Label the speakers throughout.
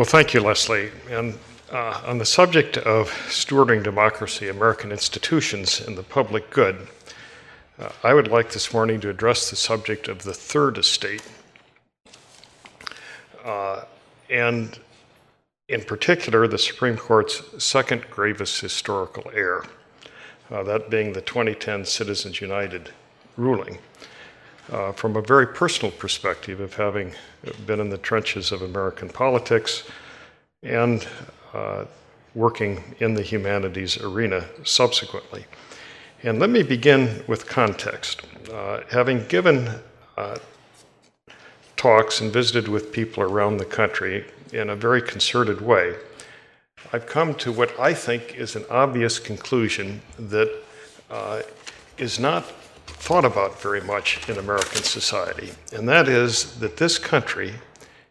Speaker 1: Well, thank you, Leslie. And uh, on the subject of stewarding democracy, American institutions, and the public good, uh, I would like this morning to address the subject of the third estate. Uh, and in particular, the Supreme Court's second gravest historical error, uh, that being the 2010 Citizens United ruling. Uh, from a very personal perspective of having been in the trenches of American politics and uh, working in the humanities arena subsequently. And let me begin with context. Uh, having given uh, talks and visited with people around the country in a very concerted way, I've come to what I think is an obvious conclusion that uh, is not thought about very much in American society, and that is that this country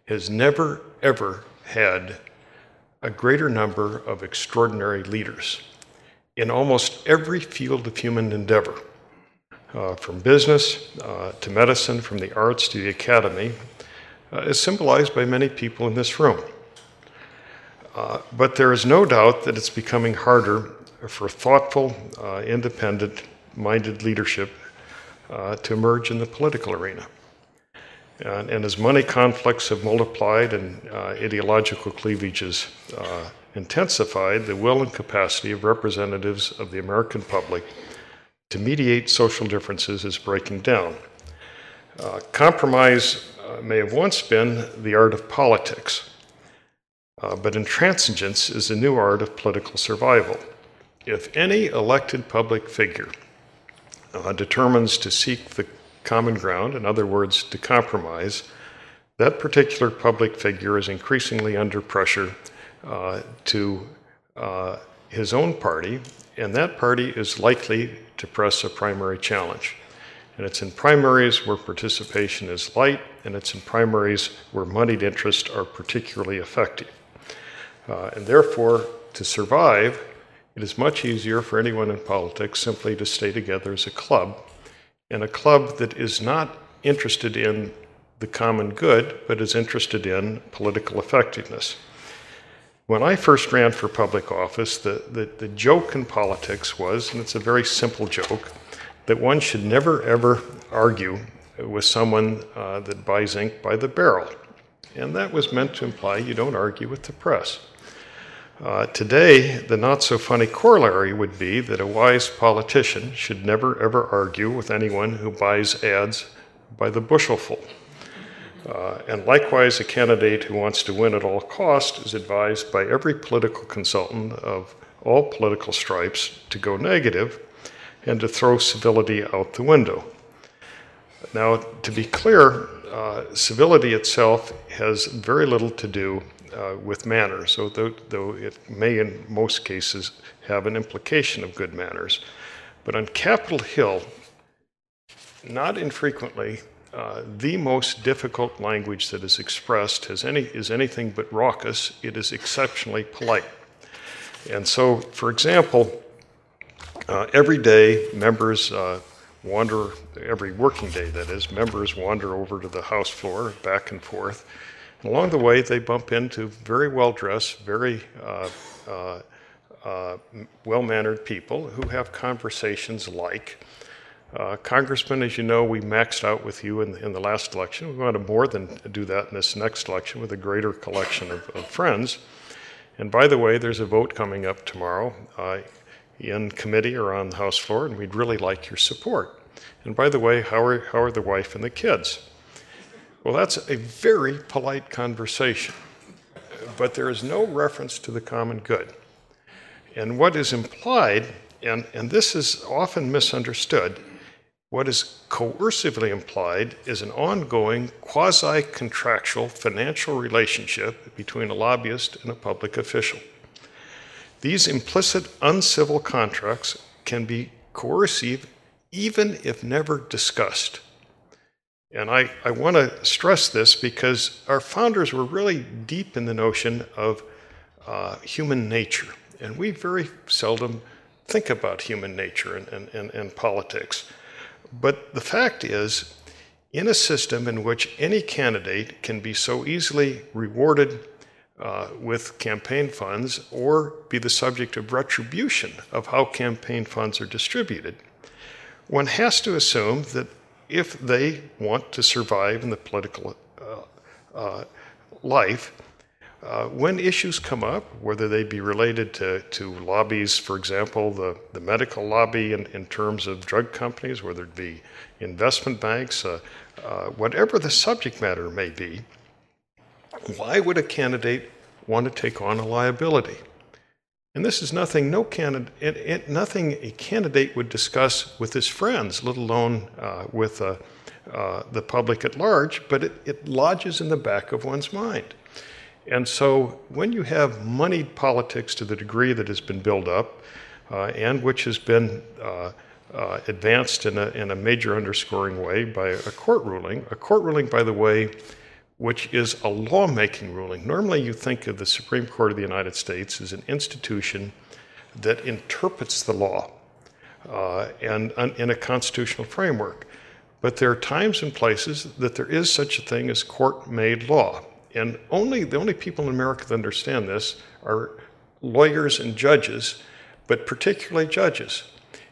Speaker 1: has never, ever had a greater number of extraordinary leaders in almost every field of human endeavor, uh, from business uh, to medicine, from the arts to the academy, uh, is symbolized by many people in this room. Uh, but there is no doubt that it's becoming harder for thoughtful, uh, independent minded leadership uh, to emerge in the political arena. And, and, as money conflicts have multiplied and uh, ideological cleavages uh, intensified, the will and capacity of representatives of the American public to mediate social differences is breaking down. Uh, compromise uh, may have once been the art of politics, uh, but intransigence is the new art of political survival. If any elected public figure uh, determines to seek the common ground, in other words, to compromise, that particular public figure is increasingly under pressure uh, to uh, his own party, and that party is likely to press a primary challenge. And it's in primaries where participation is light, and it's in primaries where moneyed interests are particularly effective. Uh, and therefore, to survive, it is much easier for anyone in politics simply to stay together as a club, and a club that is not interested in the common good, but is interested in political effectiveness. When I first ran for public office, the, the, the, joke in politics was, and it's a very simple joke, that one should never ever argue with someone uh, that buys ink by the barrel. And that was meant to imply you don't argue with the press. Uh, today, the not so funny corollary would be that a wise politician should never ever argue with anyone who buys ads by the bushelful. Uh, and likewise, a candidate who wants to win at all cost is advised by every political consultant of all political stripes to go negative and to throw civility out the window. Now, to be clear, uh, civility itself has very little to do uh, with manners, so though, though it may in most cases have an implication of good manners. But on Capitol Hill, not infrequently, uh, the most difficult language that is expressed any, is anything but raucous. It is exceptionally polite. And so, for example, uh, every day members uh, wander, every working day that is, members wander over to the House floor back and forth Along the way, they bump into very well dressed, very uh, uh, uh, well mannered people who have conversations like, uh, Congressman, as you know, we maxed out with you in, in, the last election. We want to more than do that in this next election with a greater collection of, of friends. And by the way, there's a vote coming up tomorrow uh, in committee or on the House floor, and we'd really like your support. And by the way, how are, how are the wife and the kids? Well, that's a very polite conversation, but there is no reference to the common good. And what is implied, and, and this is often misunderstood, what is coercively implied is an ongoing quasi contractual financial relationship between a lobbyist and a public official. These implicit uncivil contracts can be coercive even if never discussed. And I, I want to stress this because our founders were really deep in the notion of uh, human nature. And we very seldom think about human nature and, and, and, and politics. But the fact is, in a system in which any candidate can be so easily rewarded uh, with campaign funds or be the subject of retribution of how campaign funds are distributed, one has to assume that if they want to survive in the political uh, uh, life, uh, when issues come up, whether they be related to, to lobbies, for example, the, the medical lobby in, in terms of drug companies, whether it be investment banks, uh, whatever the subject matter may be, why would a candidate want to take on a liability? And this is nothing no candidate, it, it, nothing a candidate would discuss with his friends, let alone uh, with uh, uh, the public at large, but it, it lodges in the back of one's mind. And so when you have moneyed politics to the degree that has been built up uh, and which has been uh, uh, advanced in a, in a major underscoring way by a court ruling, a court ruling, by the way, which is a lawmaking ruling. Normally, you think of the Supreme Court of the United States as an institution that interprets the law uh, and, and in a constitutional framework. But there are times and places that there is such a thing as court made law. And only the only people in America that understand this are lawyers and judges, but particularly judges.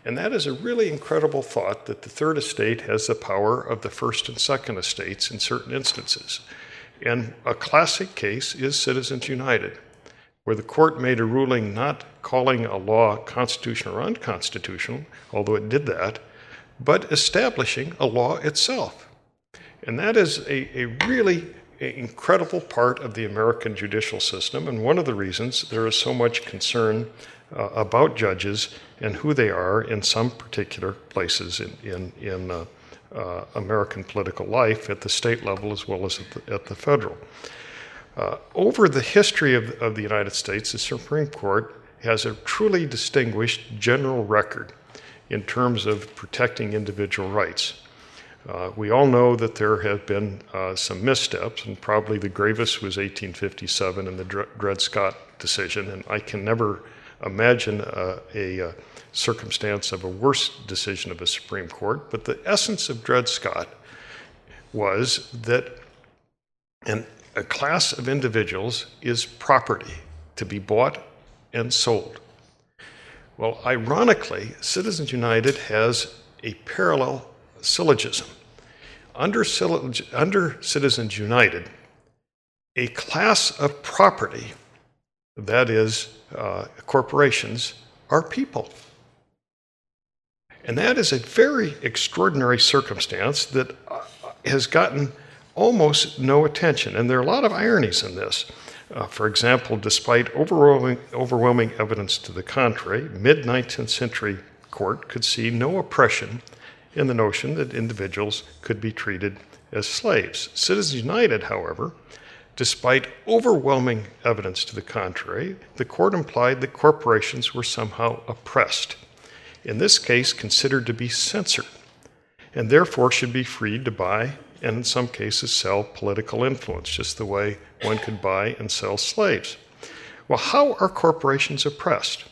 Speaker 1: And that is a really incredible thought that the third estate has the power of the first and second estates in certain instances. And a classic case is Citizens United, where the court made a ruling not calling a law constitutional or unconstitutional, although it did that, but establishing a law itself. And that is a, a really incredible part of the American judicial system, and one of the reasons there is so much concern uh, about judges and who they are in some particular places in, in, in uh, uh, American political life at the state level as well as at the, at the federal. Uh, over the history of, of the United States, the Supreme Court has a truly distinguished general record in terms of protecting individual rights. Uh, we all know that there have been uh, some missteps, and probably the gravest was 1857 and the Dred Scott decision. And I can never imagine uh, a, a, circumstance of a worse decision of a Supreme Court. But the essence of Dred Scott was that an, a class of individuals is property to be bought and sold. Well, ironically, Citizens United has a parallel syllogism. Under, under Citizens United, a class of property, that is, uh, corporations, are people. And that is a very extraordinary circumstance that uh, has gotten almost no attention. And there are a lot of ironies in this. Uh, for example, despite overwhelming, overwhelming evidence to the contrary, mid 19th century court could see no oppression in the notion that individuals could be treated as slaves. Citizens United, however, despite overwhelming evidence to the contrary, the court implied that corporations were somehow oppressed, in this case, considered to be censored, and therefore should be freed to buy and, in some cases, sell political influence, just the way one could buy and sell slaves. Well, how are corporations oppressed?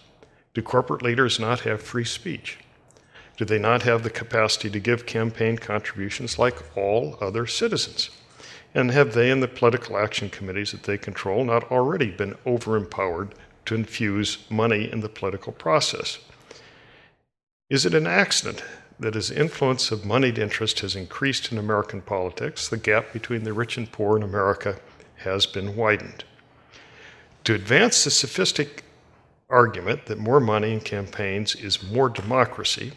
Speaker 1: Do corporate leaders not have free speech? Do they not have the capacity to give campaign contributions like all other citizens? And have they and the political action committees that they control not already been overempowered to infuse money in the political process? Is it an accident that as influence of moneyed interest has increased in American politics, the gap between the rich and poor in America has been widened? To advance the sophistic argument that more money in campaigns is more democracy,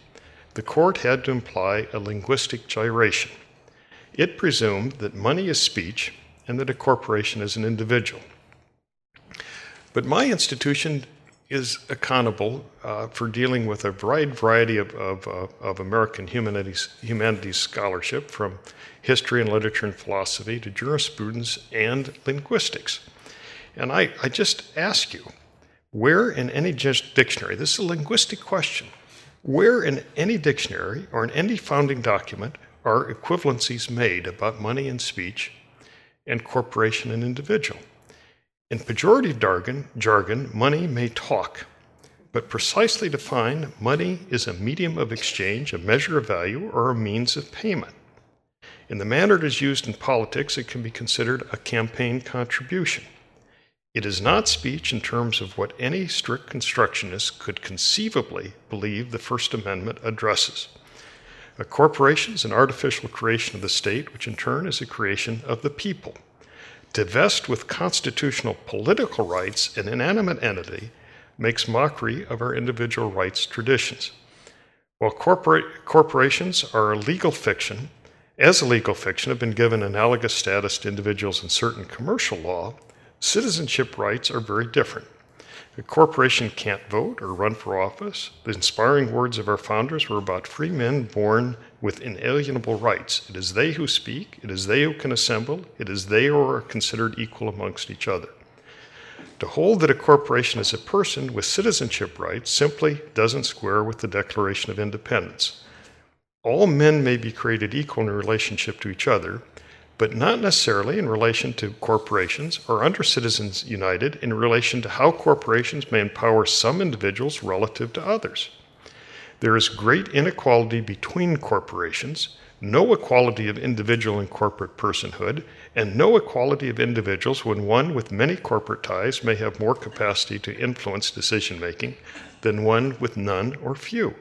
Speaker 1: the court had to imply a linguistic gyration. It presumed that money is speech and that a corporation is an individual. But my institution is accountable uh, for dealing with a wide variety of, of, uh, of American humanities, humanities scholarship, from history and literature and philosophy to jurisprudence and linguistics. And I, I just ask you, where in any dictionary, this is a linguistic question, where in any dictionary or in any founding document are equivalencies made about money and speech and corporation and individual? In pejorative jargon, jargon, money may talk, but precisely defined, money is a medium of exchange, a measure of value, or a means of payment. In the manner it is used in politics, it can be considered a campaign contribution. It is not speech in terms of what any strict constructionist could conceivably believe the First Amendment addresses. A corporation is an artificial creation of the state, which in turn is a creation of the people. To vest with constitutional political rights an inanimate entity makes mockery of our individual rights traditions. While corpora- corporations are a legal fiction, as a legal fiction, have been given analogous status to individuals in certain commercial law, citizenship rights are very different. A corporation can't vote or run for office. The inspiring words of our founders were about free men born with inalienable rights. It is they who speak, it is they who can assemble, it is they who are considered equal amongst each other. To hold that a corporation is a person with citizenship rights simply doesn't square with the Declaration of Independence. All men may be created equal in relationship to each other, but not necessarily in relation to corporations or under Citizens United in relation to how corporations may empower some individuals relative to others. There is great inequality between corporations, no equality of individual and corporate personhood, and no equality of individuals when one with many corporate ties may have more capacity to influence decision making than one with none or few.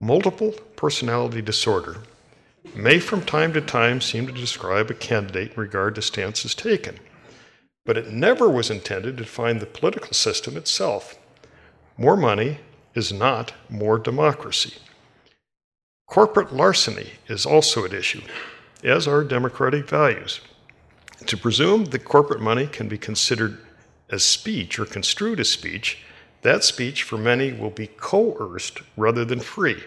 Speaker 1: Multiple personality disorder may from time to time seem to describe a candidate in regard to stances taken, but it never was intended to define the political system itself. More money is not more democracy. Corporate larceny is also at issue, as are democratic values. To presume that corporate money can be considered as speech or construed as speech, that speech for many will be coerced rather than free.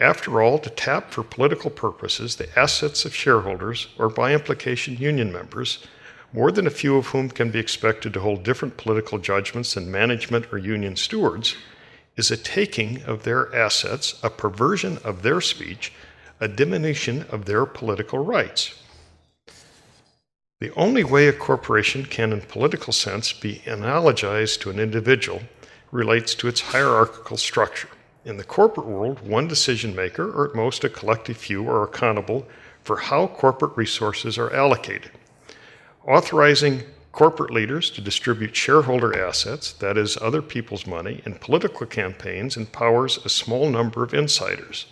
Speaker 1: After all, to tap for political purposes the assets of shareholders, or by implication union members, more than a few of whom can be expected to hold different political judgments than management or union stewards, is a taking of their assets, a perversion of their speech, a diminution of their political rights. The only way a corporation can, in political sense, be analogized to an individual relates to its hierarchical structure. In the corporate world, one decision maker, or at most a collective few, are accountable for how corporate resources are allocated. Authorizing corporate leaders to distribute shareholder assets, that is, other people's money, in political campaigns empowers a small number of insiders.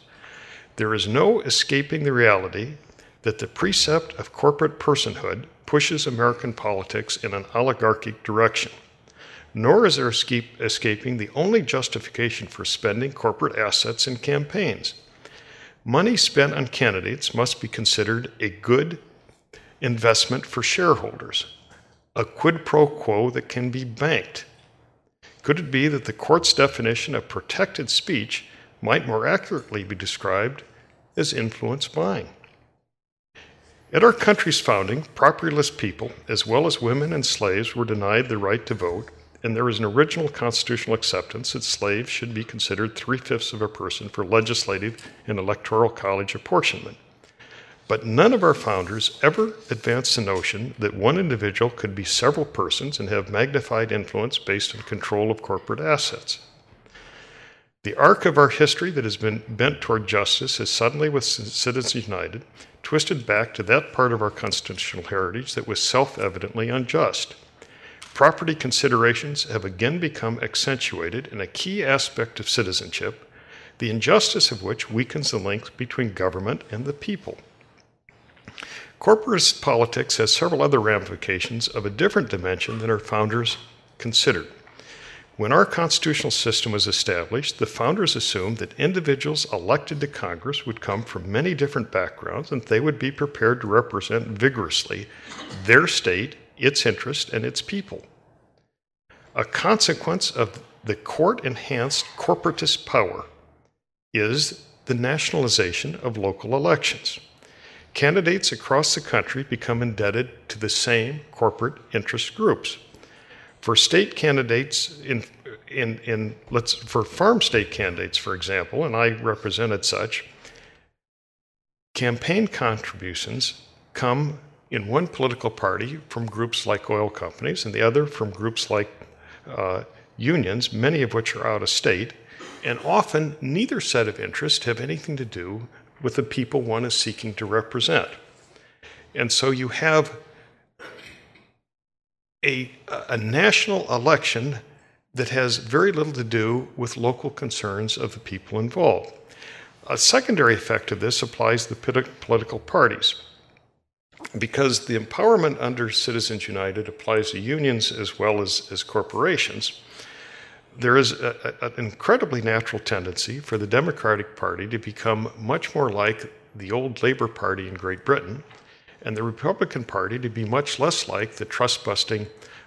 Speaker 1: There is no escaping the reality that the precept of corporate personhood pushes American politics in an oligarchic direction nor is there escape, escaping the only justification for spending corporate assets in campaigns. Money spent on candidates must be considered a good investment for shareholders, a quid pro quo that can be banked. Could it be that the court's definition of protected speech might more accurately be described as influence buying? At our country's founding, propertyless people, as well as women and slaves, were denied the right to vote and there is an original constitutional acceptance that slaves should be considered three fifths of a person for legislative and electoral college apportionment. But none of our founders ever advanced the notion that one individual could be several persons and have magnified influence based on control of corporate assets. The arc of our history that has been bent toward justice has suddenly, with Citizens United, twisted back to that part of our constitutional heritage that was self evidently unjust. Property considerations have again become accentuated in a key aspect of citizenship, the injustice of which weakens the link between government and the people. Corporate politics has several other ramifications of a different dimension than our founders considered. When our constitutional system was established, the founders assumed that individuals elected to Congress would come from many different backgrounds and they would be prepared to represent vigorously their state its interest, and its people. A consequence of the court enhanced corporatist power is the nationalization of local elections. Candidates across the country become indebted to the same corporate interest groups. For state candidates in in, in let's for farm state candidates, for example, and I represented such, campaign contributions come in one political party from groups like oil companies and the other from groups like uh, unions, many of which are out of state, and often neither set of interests have anything to do with the people one is seeking to represent. And so you have a, a national election that has very little to do with local concerns of the people involved. A secondary effect of this applies to the political parties because the empowerment under Citizens United applies to unions as well as, as corporations. There is a, a, an incredibly natural tendency for the Democratic Party to become much more like the old Labour Party in Great Britain, and the Republican Party to be much less like the trust busting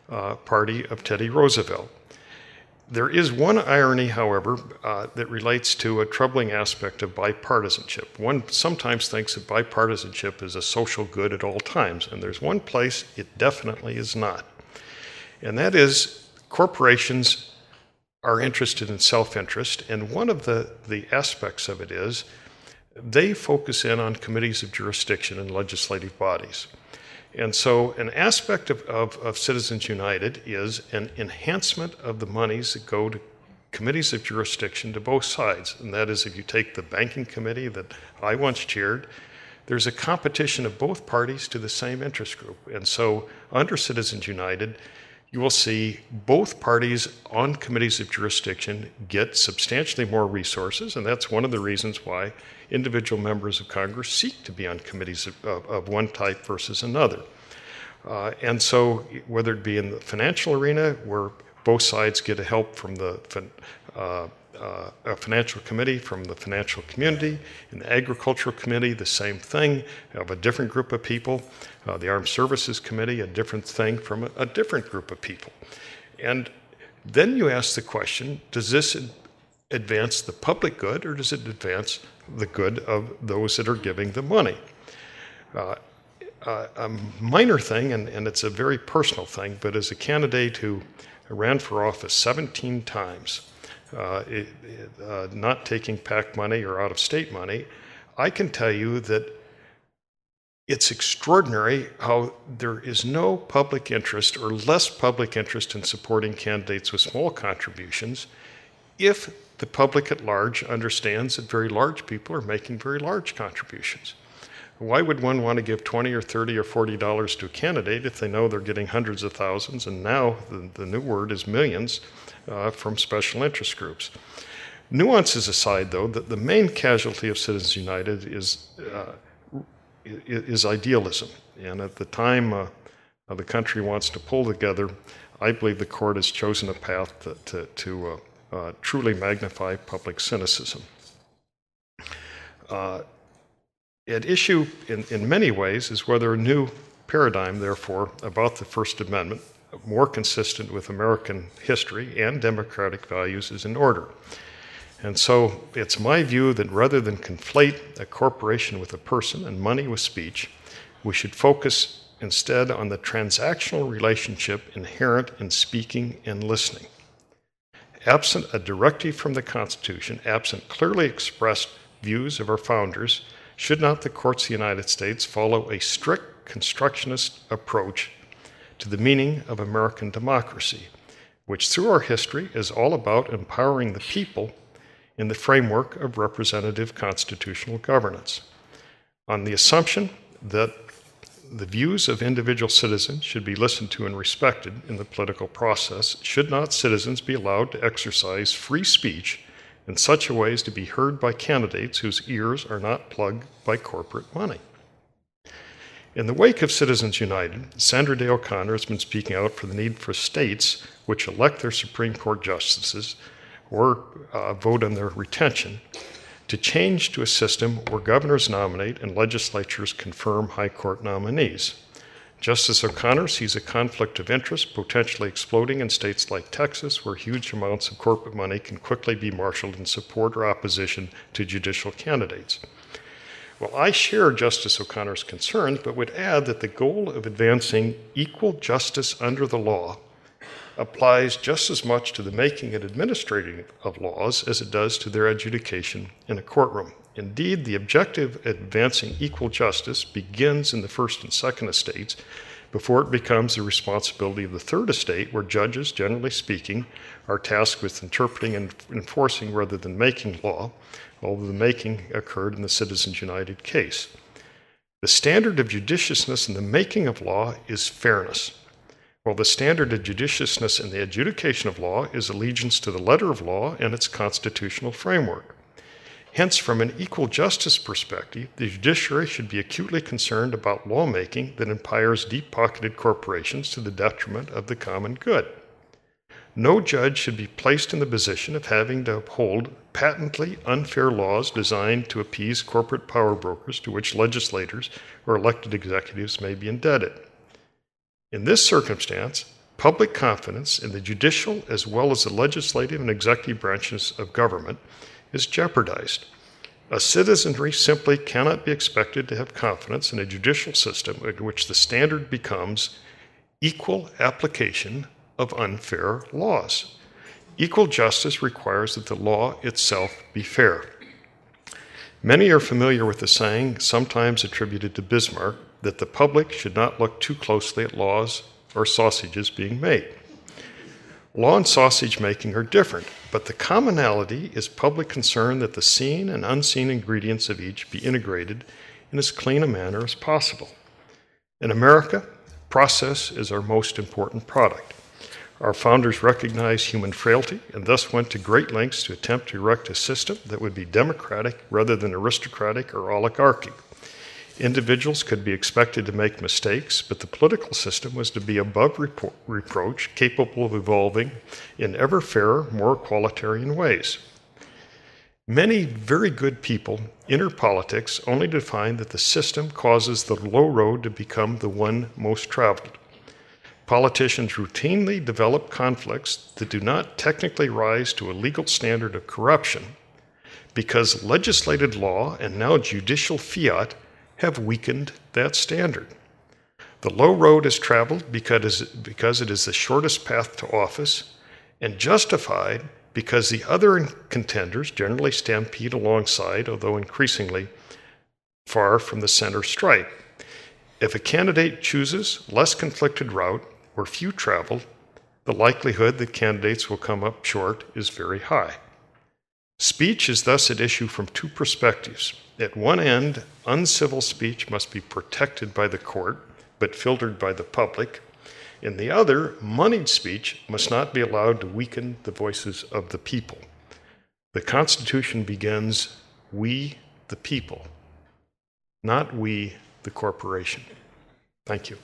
Speaker 1: uh, party of Teddy Roosevelt. There is one irony, however, uh, that relates to a troubling aspect of bipartisanship. One sometimes thinks that bipartisanship is a social good at all times, and there's one place it definitely is not. And that is corporations are interested in self interest, and one of the, the aspects of it is they focus in on committees of jurisdiction and legislative bodies. And so, an aspect of, of, of, Citizens United is an enhancement of the monies that go to committees of jurisdiction to both sides. And that is, if you take the banking committee that I once chaired, there's a competition of both parties to the same interest group. And so, under Citizens United, you will see both parties on committees of jurisdiction get substantially more resources, and that's one of the reasons why individual members of Congress seek to be on committees of, of, of one type versus another. Uh, and so, whether it be in the financial arena, where both sides get help from the uh, uh, a financial committee from the financial community. In the agricultural committee, the same thing of a different group of people. Uh, the armed services committee, a different thing from a, a, different group of people. And then you ask the question does this advance the public good or does it advance the good of those that are giving the money? Uh, uh, a minor thing, and, and it's a very personal thing, but as a candidate who ran for office 17 times, uh, it, uh, not taking PAC money or out of state money, I can tell you that it's extraordinary how there is no public interest or less public interest in supporting candidates with small contributions if the public at large understands that very large people are making very large contributions. Why would one want to give 20 or 30 or 40 dollars to a candidate if they know they're getting hundreds of thousands and now the, the new word is millions uh, from special interest groups. Nuances aside, though, the, the main casualty of Citizens United is, uh, is idealism. And at the time uh, the country wants to pull together, I believe the court has chosen a path to, to, to uh, uh, truly magnify public cynicism. Uh, at issue in, in many ways is whether a new paradigm, therefore, about the First Amendment more consistent with American history and democratic values is in order. And so it's my view that rather than conflate a corporation with a person and money with speech, we should focus instead on the transactional relationship inherent in speaking and listening. Absent a directive from the Constitution, absent clearly expressed views of our founders, should not the courts of the United States follow a strict constructionist approach to the meaning of American democracy, which through our history is all about empowering the people in the framework of representative constitutional governance. On the assumption that the views of individual citizens should be listened to and respected in the political process, should not citizens be allowed to exercise free speech in such a way as to be heard by candidates whose ears are not plugged by corporate money? In the wake of Citizens United, Sandra Day O'Connor has been speaking out for the need for states which elect their Supreme Court justices or uh, vote on their retention to change to a system where governors nominate and legislatures confirm high court nominees. Justice O'Connor sees a conflict of interest potentially exploding in states like Texas, where huge amounts of corporate money can quickly be marshaled in support or opposition to judicial candidates. Well, I share Justice O'Connor's concerns, but would add that the goal of advancing equal justice under the law applies just as much to the making and administrating of laws as it does to their adjudication in a courtroom. Indeed, the objective of advancing equal justice begins in the first and second estates before it becomes the responsibility of the third estate, where judges, generally speaking, are tasked with interpreting and enforcing rather than making law, although the making occurred in the Citizens United case. The standard of judiciousness in the making of law is fairness. while the standard of judiciousness in the adjudication of law is allegiance to the letter of law and its constitutional framework. Hence, from an equal justice perspective, the judiciary should be acutely concerned about lawmaking that empowers deep pocketed corporations to the detriment of the common good. No judge should be placed in the position of having to uphold patently unfair laws designed to appease corporate power brokers to which legislators or elected executives may be indebted. In this circumstance, public confidence in the judicial as well as the legislative and executive branches of government is jeopardized. A citizenry simply cannot be expected to have confidence in a judicial system in which the standard becomes equal application of unfair laws. Equal justice requires that the law itself be fair. Many are familiar with the saying, sometimes attributed to Bismarck, that the public should not look too closely at laws or sausages being made. Law and sausage making are different, but the commonality is public concern that the seen and unseen ingredients of each be integrated in as clean a manner as possible. In America, process is our most important product. Our founders recognized human frailty and thus went to great lengths to attempt to erect a system that would be democratic rather than aristocratic or oligarchic. Individuals could be expected to make mistakes, but the political system was to be above repro- reproach, capable of evolving in ever fairer, more egalitarian ways. Many very good people enter politics only to find that the system causes the low road to become the one most traveled. Politicians routinely develop conflicts that do not technically rise to a legal standard of corruption because legislated law and now judicial fiat have weakened that standard. The low road is traveled because, because it is the shortest path to office and justified because the other contenders generally stampede alongside, although increasingly far from the center stripe. If a candidate chooses less conflicted route or few traveled, the likelihood that candidates will come up short is very high. Speech is thus at issue from two perspectives. At one end, uncivil speech must be protected by the court, but filtered by the public. In the other, moneyed speech must not be allowed to weaken the voices of the people. The Constitution begins, we the people, not we the corporation. Thank you.